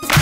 Muslims.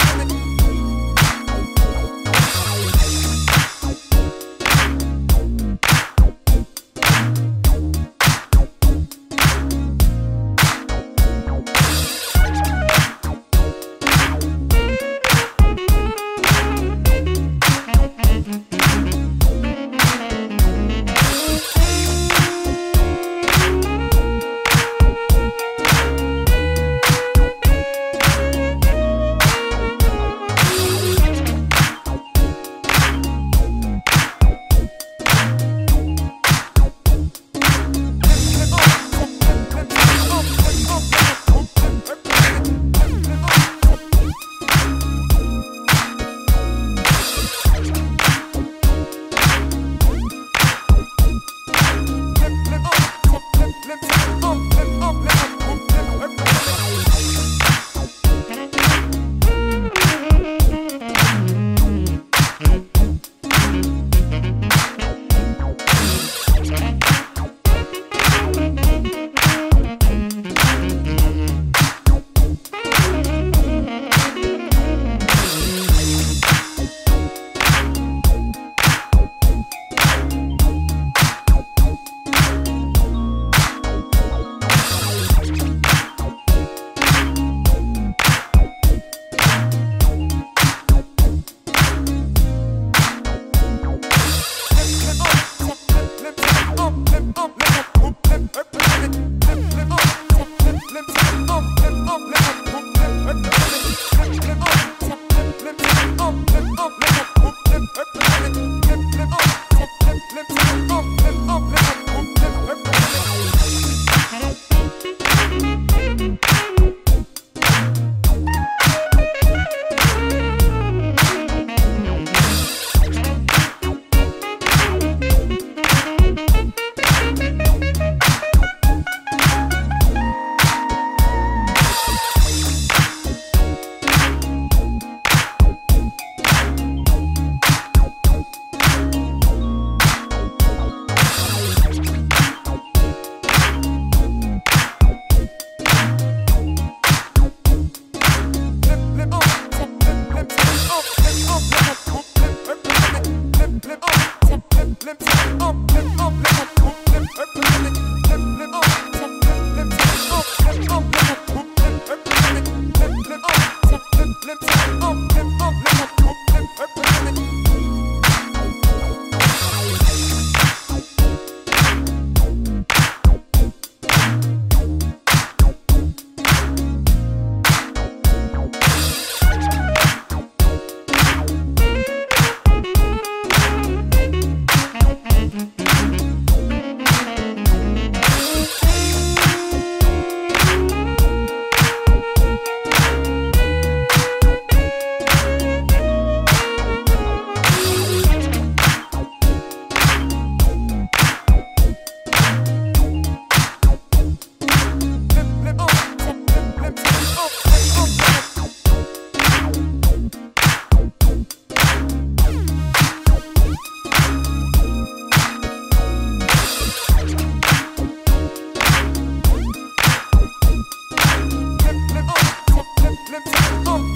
Hello. I'm